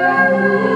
Hallelujah.